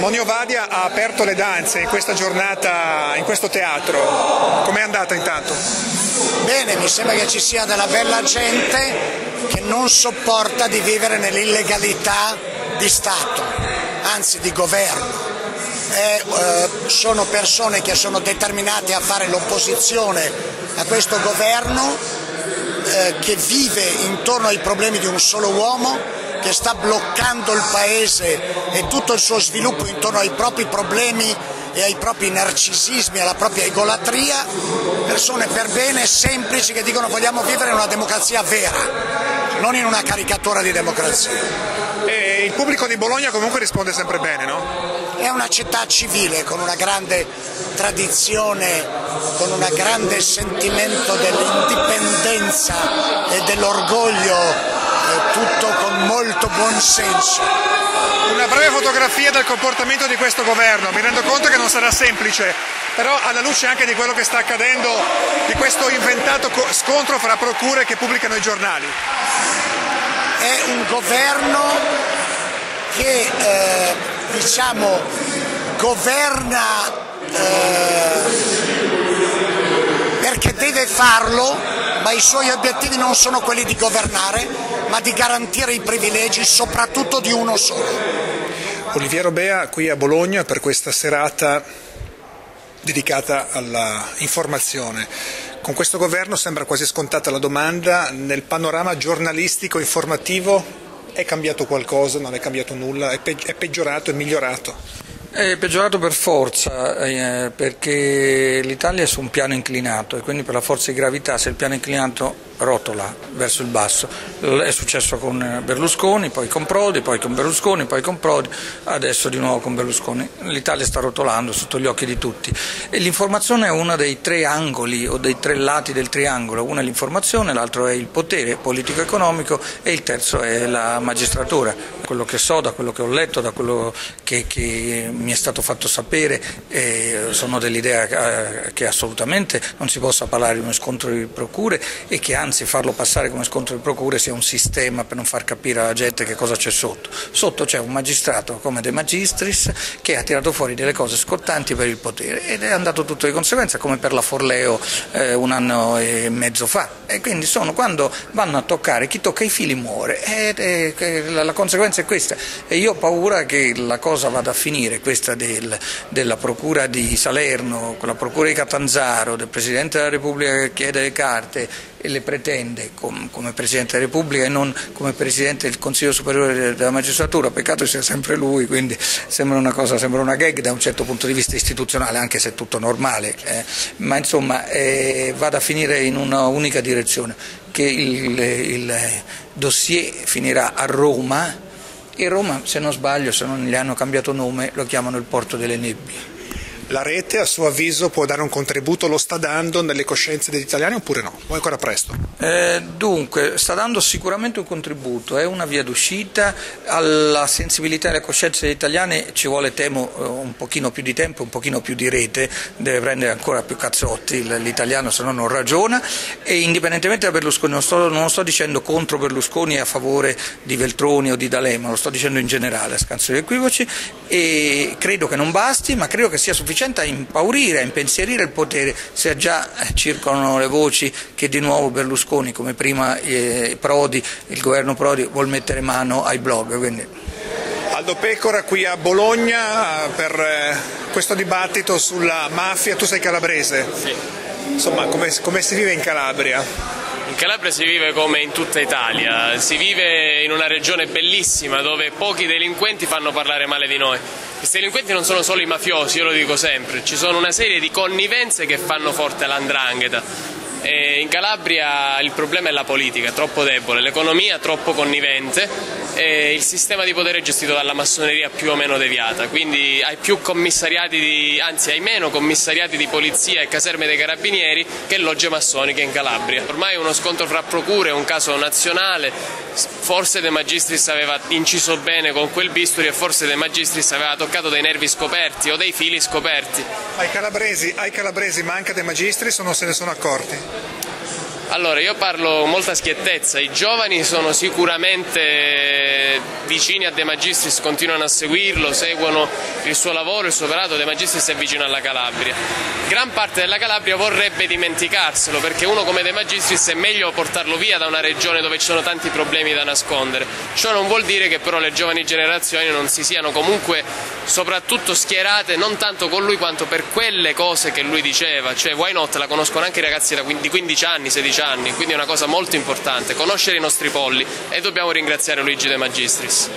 Monio Vadia ha aperto le danze in questa giornata, in questo teatro. Com'è andata intanto? Bene, mi sembra che ci sia della bella gente che non sopporta di vivere nell'illegalità di Stato, anzi di governo. E, eh, sono persone che sono determinate a fare l'opposizione a questo governo eh, che vive intorno ai problemi di un solo uomo che sta bloccando il paese e tutto il suo sviluppo intorno ai propri problemi e ai propri narcisismi, alla propria egolatria, persone per bene, semplici che dicono vogliamo vivere in una democrazia vera, non in una caricatura di democrazia. E il pubblico di Bologna comunque risponde sempre bene, no? È una città civile con una grande tradizione, con un grande sentimento dell'indipendenza e dell'orgoglio tutto con molto buon senso. Una breve fotografia del comportamento di questo governo, mi rendo conto che non sarà semplice, però alla luce anche di quello che sta accadendo, di questo inventato scontro fra procure che pubblicano i giornali. È un governo che eh, diciamo governa eh, perché deve farlo, ma i suoi obiettivi non sono quelli di governare, ma di garantire i privilegi soprattutto di uno solo. Oliviero Bea qui a Bologna per questa serata dedicata all'informazione. Con questo governo sembra quasi scontata la domanda, nel panorama giornalistico informativo è cambiato qualcosa, non è cambiato nulla, è, peggiorato, è migliorato? È peggiorato per forza, eh, perché l'Italia è su un piano inclinato e quindi per la forza di gravità se il piano inclinato rotola verso il basso. È successo con Berlusconi, poi con Prodi, poi con Berlusconi, poi con Prodi, adesso di nuovo con Berlusconi. L'Italia sta rotolando sotto gli occhi di tutti e l'informazione è uno dei tre angoli o dei tre lati del triangolo, uno è l'informazione, l'altro è il potere politico-economico e il terzo è la magistratura. Quello che so, da quello che ho letto, da quello che, che mi è stato fatto sapere, eh, sono dell'idea eh, che assolutamente non si possa parlare di uno scontro di procure e che anzi farlo passare come scontro di procure sia un sistema per non far capire alla gente che cosa c'è sotto. Sotto c'è un magistrato come De Magistris che ha tirato fuori delle cose scottanti per il potere ed è andato tutto di conseguenza come per la Forleo eh, un anno e mezzo fa. E quindi sono quando vanno a toccare chi tocca i fili muore. E, e, la, la, conseguenza è questa. E io ho paura che la cosa vada a finire questa del, della procura di Salerno, con la procura di Catanzaro, del Presidente della Repubblica che chiede le carte e le pretende come Presidente della Repubblica e non come Presidente del Consiglio Superiore della Magistratura, peccato sia sempre lui, quindi sembra una, cosa, sembra una gag da un certo punto di vista istituzionale, anche se è tutto normale, eh, ma insomma eh, vada a finire in una unica direzione, che il, il dossier finirà a Roma e Roma, se non sbaglio, se non gli hanno cambiato nome, lo chiamano il Porto delle Nebbie. La rete a suo avviso può dare un contributo, lo sta dando nelle coscienze degli italiani oppure no? O è ancora presto? Eh, dunque, sta dando sicuramente un contributo, è una via d'uscita, alla sensibilità e alle coscienze degli italiani ci vuole temo eh, un pochino più di tempo, un pochino più di rete, deve prendere ancora più cazzotti l'italiano se no non ragiona. E indipendentemente da Berlusconi, non sto, non sto dicendo contro Berlusconi a favore di Veltroni o di D'Alema, lo sto dicendo in generale scanso di equivoci. E credo che non basti ma credo che sia sufficiente sufficiente a impaurire, a impensierire il potere, se già eh, circolano le voci che di nuovo Berlusconi, come prima eh, Prodi, il governo Prodi, vuol mettere mano ai blog. Quindi. Aldo Pecora qui a Bologna per eh, questo dibattito sulla mafia, tu sei calabrese? Sì. Insomma, come, come si vive in Calabria? In Calabria si vive come in tutta Italia, si vive in una regione bellissima dove pochi delinquenti fanno parlare male di noi. Questi delinquenti non sono solo i mafiosi, io lo dico sempre, ci sono una serie di connivenze che fanno forte l'andrangheta. E in Calabria il problema è la politica, troppo debole, l'economia troppo connivente e il sistema di potere gestito dalla massoneria più o meno deviata, quindi hai di, anzi hai meno commissariati di polizia e caserme dei carabinieri che logge massoniche in Calabria. Ormai uno scontro fra procure è un caso nazionale, forse De Magistris aveva inciso bene con quel bisturi e forse De Magistris aveva toccato dei nervi scoperti o dei fili scoperti. Ai calabresi, ai calabresi manca De Magistris non se ne sono accorti? Allora, io parlo con molta schiettezza, i giovani sono sicuramente vicini a De Magistris, continuano a seguirlo, seguono il suo lavoro, il suo operato, De Magistris è vicino alla Calabria. Gran parte della Calabria vorrebbe dimenticarselo perché uno come De Magistris è meglio portarlo via da una regione dove ci sono tanti problemi da nascondere. Ciò non vuol dire che però le giovani generazioni non si siano comunque soprattutto schierate non tanto con lui quanto per quelle cose che lui diceva, cioè why not la conoscono anche i ragazzi di 15 anni, 16 anni, quindi è una cosa molto importante, conoscere i nostri polli e dobbiamo ringraziare Luigi De Magistris.